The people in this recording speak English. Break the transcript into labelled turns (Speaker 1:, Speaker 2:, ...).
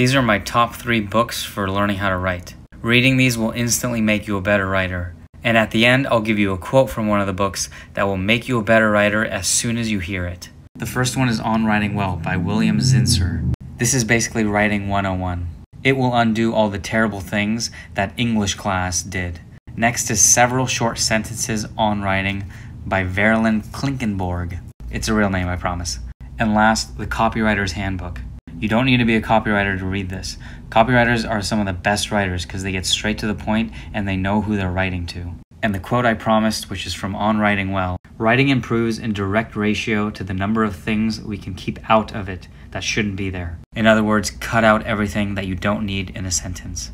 Speaker 1: These are my top three books for learning how to write. Reading these will instantly make you a better writer. And at the end, I'll give you a quote from one of the books that will make you a better writer as soon as you hear it. The first one is On Writing Well by William Zinsser. This is basically writing 101. It will undo all the terrible things that English class did. Next is several short sentences on writing by Verlyn Klinkenborg. It's a real name, I promise. And last, The Copywriter's Handbook. You don't need to be a copywriter to read this. Copywriters are some of the best writers because they get straight to the point and they know who they're writing to. And the quote I promised, which is from On Writing Well Writing improves in direct ratio to the number of things we can keep out of it that shouldn't be there. In other words, cut out everything that you don't need in a sentence.